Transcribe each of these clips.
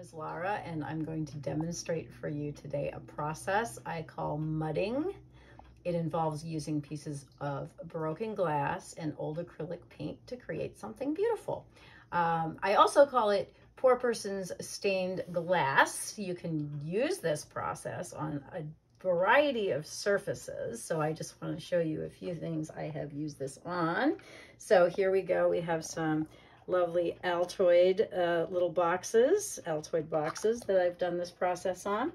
is Lara and I'm going to demonstrate for you today a process I call mudding. It involves using pieces of broken glass and old acrylic paint to create something beautiful. Um, I also call it poor person's stained glass. You can use this process on a variety of surfaces. So I just want to show you a few things I have used this on. So here we go. We have some lovely Altoid uh, little boxes, Altoid boxes that I've done this process on.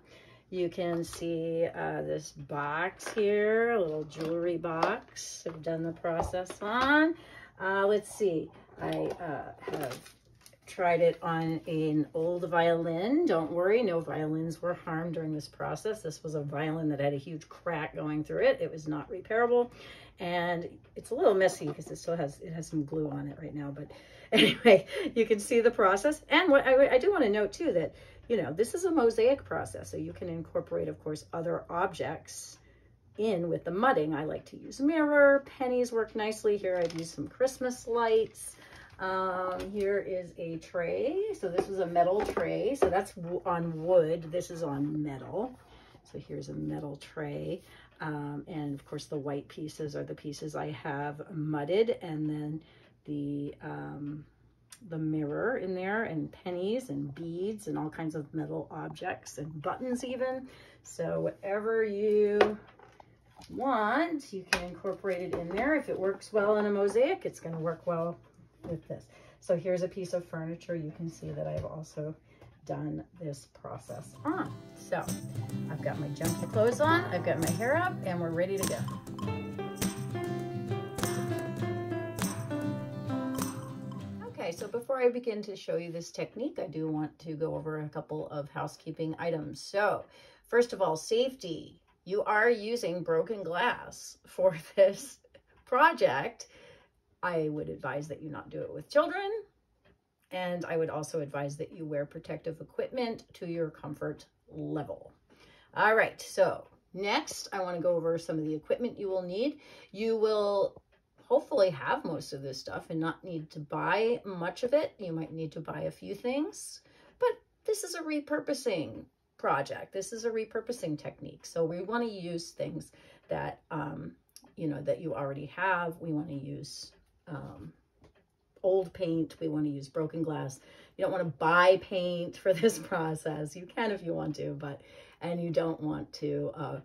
You can see uh, this box here, a little jewelry box I've done the process on. Uh, let's see, I uh, have tried it on an old violin. Don't worry, no violins were harmed during this process. This was a violin that had a huge crack going through it. It was not repairable. And it's a little messy because it still has, it has some glue on it right now. But anyway, you can see the process. And what I, I do want to note too that, you know, this is a mosaic process. So you can incorporate, of course, other objects in with the mudding. I like to use mirror, pennies work nicely. Here I've used some Christmas lights. Um, here is a tray. So this is a metal tray. So that's on wood. This is on metal. So here's a metal tray. Um, and of course the white pieces are the pieces I have mudded and then the, um, the mirror in there and pennies and beads and all kinds of metal objects and buttons even. So whatever you want, you can incorporate it in there. If it works well in a mosaic, it's going to work well with this. So here's a piece of furniture you can see that I've also done this process on. So I've got my junky clothes on, I've got my hair up, and we're ready to go. Okay, so before I begin to show you this technique, I do want to go over a couple of housekeeping items. So first of all, safety. You are using broken glass for this project. I would advise that you not do it with children. And I would also advise that you wear protective equipment to your comfort level. All right, so next I wanna go over some of the equipment you will need. You will hopefully have most of this stuff and not need to buy much of it. You might need to buy a few things, but this is a repurposing project. This is a repurposing technique. So we wanna use things that, um, you know, that you already have. We wanna use um, old paint. We want to use broken glass. You don't want to buy paint for this process. You can if you want to, but, and you don't want to uh,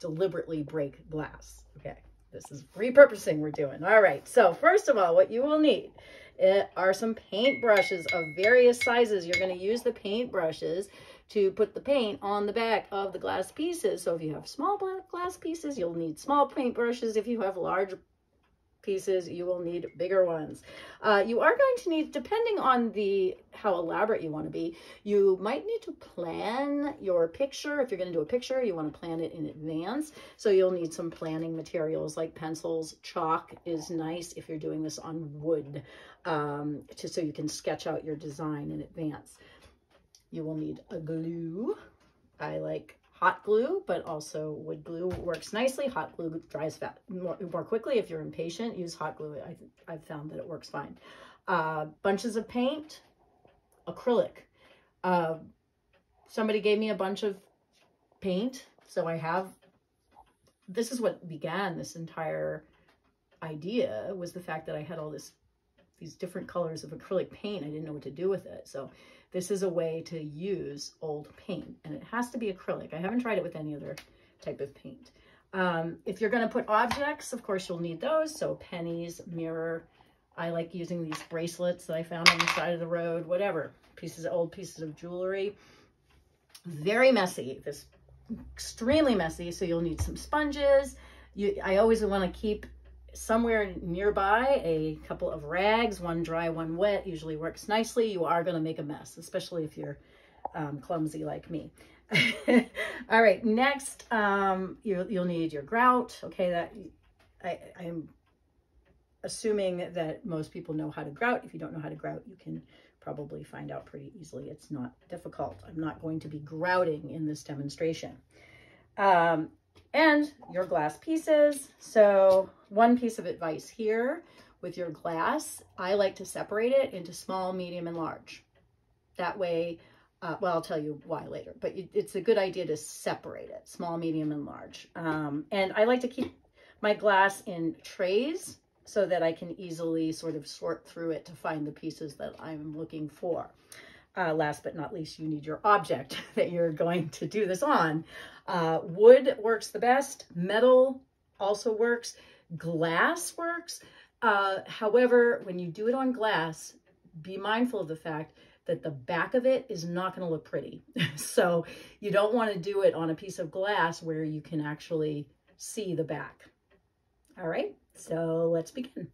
deliberately break glass. Okay, this is repurposing we're doing. All right, so first of all, what you will need eh, are some paint brushes of various sizes. You're going to use the paint brushes to put the paint on the back of the glass pieces. So if you have small glass pieces, you'll need small paint brushes. If you have large pieces, you will need bigger ones. Uh, you are going to need, depending on the how elaborate you want to be, you might need to plan your picture. If you're going to do a picture, you want to plan it in advance. So you'll need some planning materials like pencils. Chalk is nice if you're doing this on wood, um, to, so you can sketch out your design in advance. You will need a glue. I like hot glue, but also wood glue works nicely. Hot glue dries fat more, more quickly. If you're impatient, use hot glue. I, I've found that it works fine. Uh, bunches of paint, acrylic. Uh, somebody gave me a bunch of paint, so I have, this is what began this entire idea, was the fact that I had all this, these different colors of acrylic paint. I didn't know what to do with it. So this is a way to use old paint and it has to be acrylic. I haven't tried it with any other type of paint. Um, if you're going to put objects, of course, you'll need those. So pennies, mirror. I like using these bracelets that I found on the side of the road, whatever. Pieces, of old pieces of jewelry. Very messy. This extremely messy. So you'll need some sponges. You, I always want to keep somewhere nearby, a couple of rags, one dry, one wet, usually works nicely. You are going to make a mess, especially if you're um, clumsy like me. All right, next, um, you, you'll need your grout. Okay, that I, I'm assuming that most people know how to grout. If you don't know how to grout, you can probably find out pretty easily. It's not difficult. I'm not going to be grouting in this demonstration. Um, and your glass pieces. So one piece of advice here with your glass, I like to separate it into small, medium, and large. That way Uh, well, I'll tell you why later, but it's a good idea to separate it, small, medium, and large. Um, and I like to keep my glass in trays so that I can easily sort of sort through it to find the pieces that I'm looking for. Uh, last but not least, you need your object that you're going to do this on. Uh, wood works the best. Metal also works. Glass works. Uh, however, when you do it on glass, be mindful of the fact that the back of it is not going to look pretty. so you don't want to do it on a piece of glass where you can actually see the back. All right, so let's begin.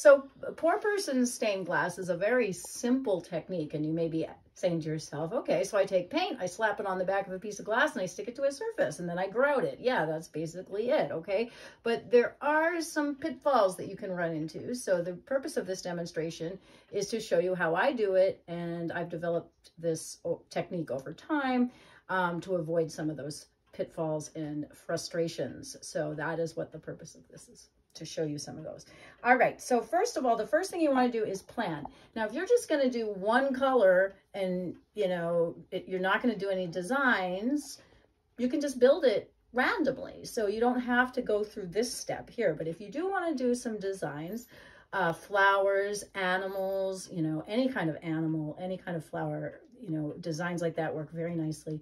So poor person's stained glass is a very simple technique and you may be saying to yourself, okay, so I take paint, I slap it on the back of a piece of glass and I stick it to a surface and then I grout it. Yeah, that's basically it, okay? But there are some pitfalls that you can run into. So the purpose of this demonstration is to show you how I do it and I've developed this technique over time um, to avoid some of those pitfalls and frustrations. So that is what the purpose of this is to show you some of those. All right, so first of all, the first thing you want to do is plan. Now, if you're just going to do one color and, you know, it, you're not going to do any designs, you can just build it randomly. So you don't have to go through this step here. But if you do want to do some designs, uh, flowers, animals, you know, any kind of animal, any kind of flower, you know, designs like that work very nicely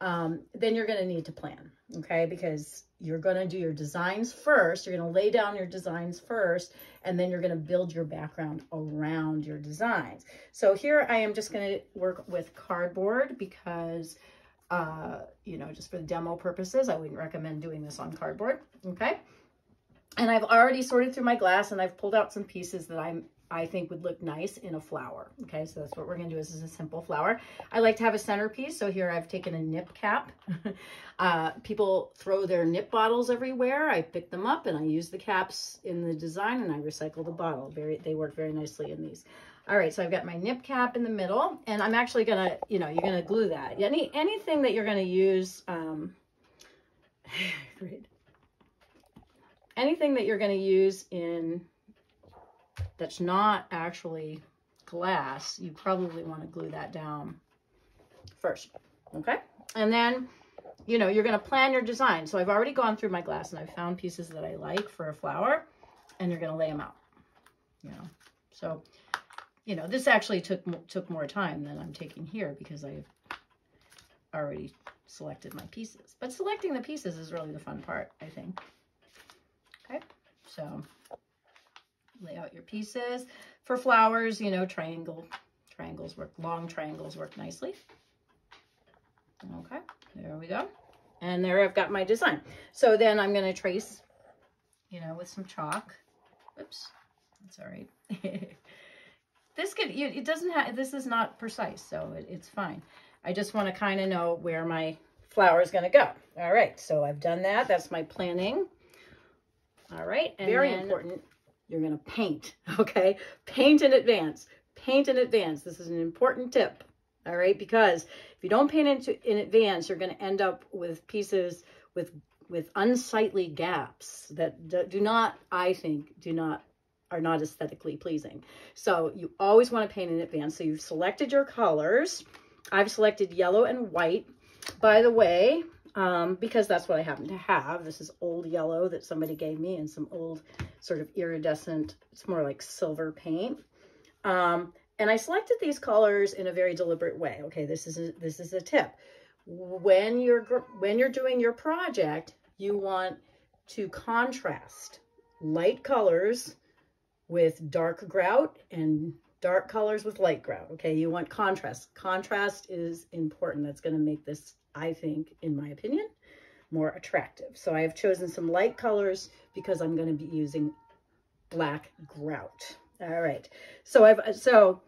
um, then you're going to need to plan, okay? Because you're going to do your designs first. You're going to lay down your designs first, and then you're going to build your background around your designs. So here I am just going to work with cardboard because, uh, you know, just for demo purposes, I wouldn't recommend doing this on cardboard, okay? And I've already sorted through my glass, and I've pulled out some pieces that I'm I think would look nice in a flower. Okay, so that's what we're gonna do is, is a simple flower. I like to have a centerpiece, so here I've taken a nip cap. uh, people throw their nip bottles everywhere. I pick them up and I use the caps in the design and I recycle the bottle. Very, They work very nicely in these. All right, so I've got my nip cap in the middle and I'm actually gonna, you know, you're gonna glue that. Any Anything that you're gonna use, um, great. Anything that you're gonna use in that's not actually glass, you probably want to glue that down first, okay? And then, you know, you're going to plan your design. So I've already gone through my glass and I've found pieces that I like for a flower, and you're going to lay them out, you know. So, you know, this actually took, took more time than I'm taking here because I've already selected my pieces. But selecting the pieces is really the fun part, I think. Okay, so lay out your pieces. For flowers, you know, triangle, triangles work, long triangles work nicely. Okay, there we go. And there I've got my design. So then I'm going to trace, you know, with some chalk. Oops, that's all right. this could, it doesn't have, this is not precise, so it, it's fine. I just want to kind of know where my flower is going to go. All right, so I've done that. That's my planning. All right, and very then, important you're going to paint, okay? Paint in advance. Paint in advance. This is an important tip, all right? Because if you don't paint into, in advance, you're going to end up with pieces with with unsightly gaps that do not, I think, do not are not aesthetically pleasing. So you always want to paint in advance. So you've selected your colors. I've selected yellow and white. By the way, um, because that's what I happen to have. This is old yellow that somebody gave me and some old sort of iridescent, it's more like silver paint. Um, and I selected these colors in a very deliberate way. Okay, this is a, this is a tip. When you're when you're doing your project, you want to contrast light colors with dark grout and dark colors with light grout. Okay, you want contrast. Contrast is important. That's going to make this I think, in my opinion, more attractive. So I have chosen some light colors because I'm going to be using black grout. All right. So I've, so,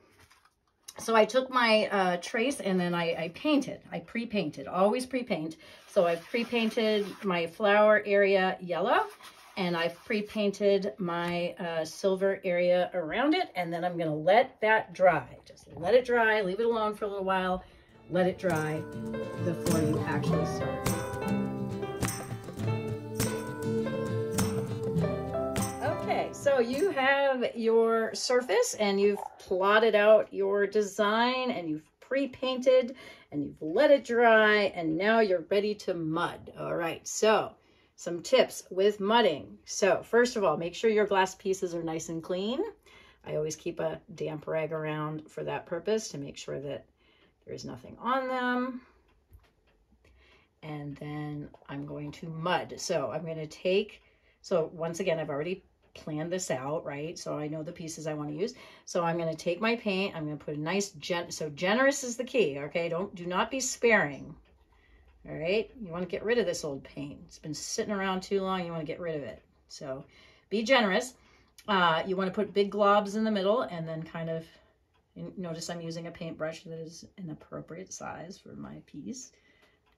so I took my uh, trace and then I, I painted. I pre-painted, always pre-paint. So I've pre-painted my flower area yellow and I've pre-painted my uh, silver area around it. And then I'm going to let that dry. Just let it dry, leave it alone for a little while let it dry before you actually start. You have your surface and you've plotted out your design and you've pre-painted and you've let it dry and now you're ready to mud. All right, so some tips with mudding. So first of all, make sure your glass pieces are nice and clean. I always keep a damp rag around for that purpose to make sure that there's nothing on them. And then I'm going to mud. So I'm going to take, so once again, I've already planned this out, right? So I know the pieces I want to use. So I'm going to take my paint. I'm going to put a nice, gen so generous is the key, okay? Don't, do not be sparing. All right, you want to get rid of this old paint. It's been sitting around too long. You want to get rid of it. So be generous. Uh, you want to put big globs in the middle and then kind of, notice I'm using a paintbrush that is an appropriate size for my piece.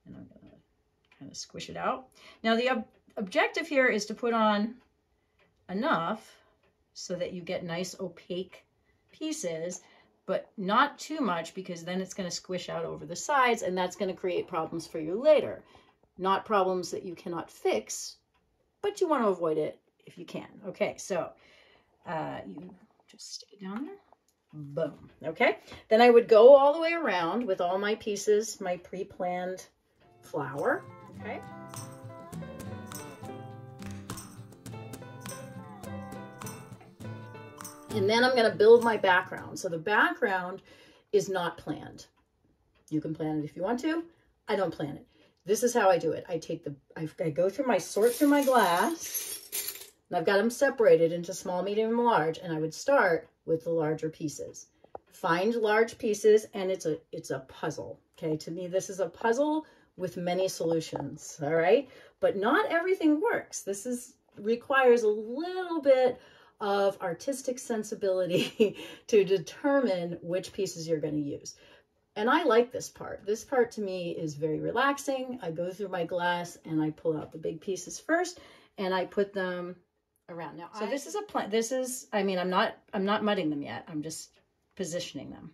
And I'm going to kind of squish it out. Now the ob objective here is to put on enough so that you get nice opaque pieces, but not too much because then it's going to squish out over the sides and that's going to create problems for you later. Not problems that you cannot fix, but you want to avoid it if you can. Okay, so uh, you just stick it down there. Boom. Okay, then I would go all the way around with all my pieces, my pre-planned flower. Okay. And then I'm going to build my background. So the background is not planned. You can plan it if you want to. I don't plan it. This is how I do it. I take the, I, I go through my, sort through my glass, and I've got them separated into small, medium, and large, and I would start with the larger pieces. Find large pieces, and it's a, it's a puzzle. Okay, to me, this is a puzzle with many solutions, all right? But not everything works. This is requires a little bit of artistic sensibility to determine which pieces you're going to use. And I like this part. This part to me is very relaxing. I go through my glass and I pull out the big pieces first and I put them around. Now, so I, this is a plant. This is, I mean, I'm not, I'm not mudding them yet. I'm just positioning them.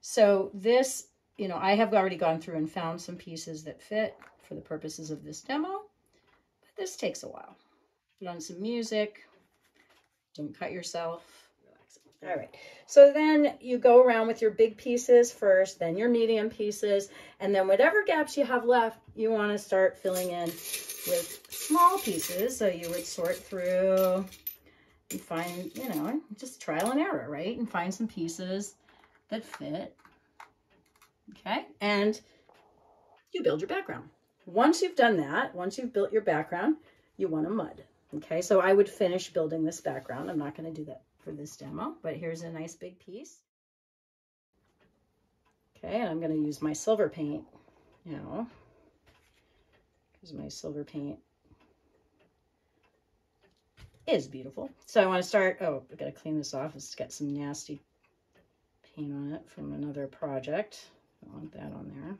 So this, you know, I have already gone through and found some pieces that fit for the purposes of this demo, but this takes a while. Put on some music, don't cut yourself. All right. So then you go around with your big pieces first, then your medium pieces, and then whatever gaps you have left, you want to start filling in with small pieces. So you would sort through and find, you know, just trial and error, right? And find some pieces that fit. Okay. And you build your background. Once you've done that, once you've built your background, you want to mud. Okay, so I would finish building this background. I'm not going to do that for this demo, but here's a nice big piece. Okay, and I'm going to use my silver paint now, because my silver paint is beautiful. So I want to start, oh, I've got to clean this off. It's got some nasty paint on it from another project. I want that on there.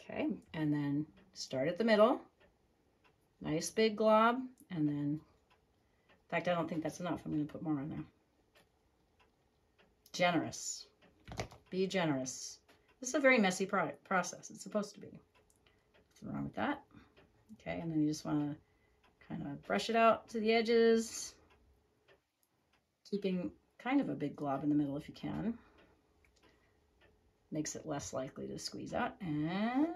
Okay, and then start at the middle Nice big glob. And then, in fact, I don't think that's enough. I'm going to put more on there. Generous. Be generous. This is a very messy product process. It's supposed to be. Nothing wrong with that. Okay, and then you just want to kind of brush it out to the edges, keeping kind of a big glob in the middle if you can. Makes it less likely to squeeze out. And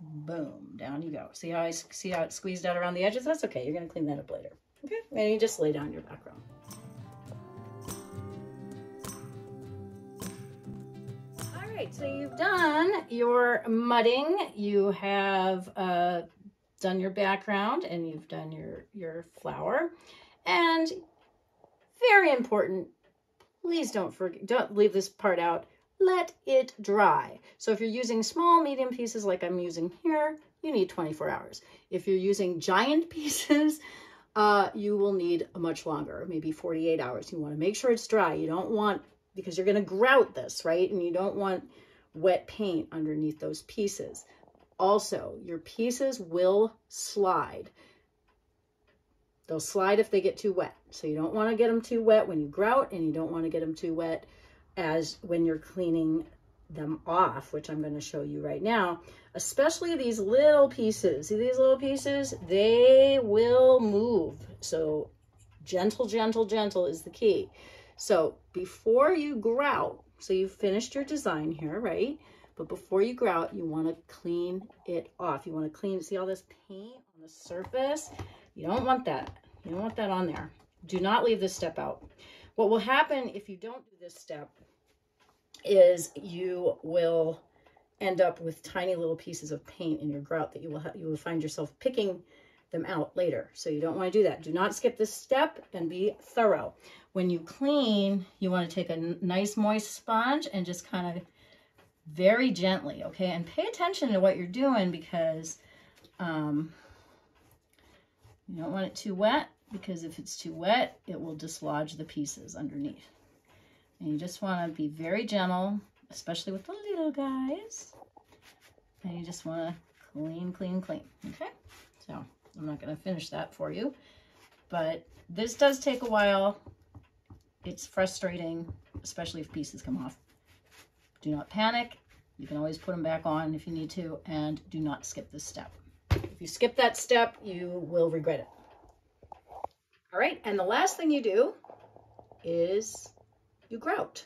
Boom, down you go. See how I see how it squeezed out around the edges? That's okay. You're to clean that up later. Okay, and you just lay down your background. All right, so you've done your mudding. You have uh, done your background and you've done your, your flower. And very important, please don't forget, don't leave this part out let it dry. So if you're using small, medium pieces like I'm using here, you need 24 hours. If you're using giant pieces, uh, you will need a much longer, maybe 48 hours. You want to make sure it's dry. You don't want, because you're going to grout this, right? And you don't want wet paint underneath those pieces. Also, your pieces will slide. They'll slide if they get too wet. So you don't want to get them too wet when you grout, and you don't want to get them too wet as when you're cleaning them off, which I'm going to show you right now, especially these little pieces. See these little pieces? They will move. So gentle, gentle, gentle is the key. So before you grout, so you've finished your design here, right? But before you grout, you want to clean it off. You want to clean, see all this paint on the surface? You don't want that. You don't want that on there. Do not leave this step out. What will happen if you don't do this step is you will end up with tiny little pieces of paint in your grout that you will you will find yourself picking them out later. So you don't want to do that. Do not skip this step and be thorough. When you clean, you want to take a nice moist sponge and just kind of very gently, okay? And pay attention to what you're doing because um, you don't want it too wet because if it's too wet, it will dislodge the pieces underneath. And you just want to be very gentle, especially with the little guys. And you just want to clean, clean, clean. Okay? So I'm not going to finish that for you. But this does take a while. It's frustrating, especially if pieces come off. Do not panic. You can always put them back on if you need to. And do not skip this step. If you skip that step, you will regret it. All right, and the last thing you do is you grout.